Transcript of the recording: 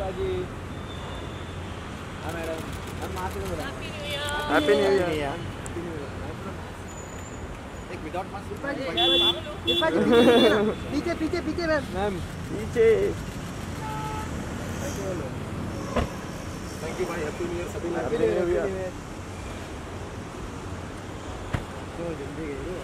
दीपा जी हाँ मैडम हम मास्क रहे हैं हैप्पी न्यू ईयर एक विदाउट मास्क दीपा जी पीछे पीछे पीछे मैम मैम पीछे थैंक यू भाई हैप्पी न्यू ईयर सभी हैप्पी न्यू ईयर तो जल्दी गई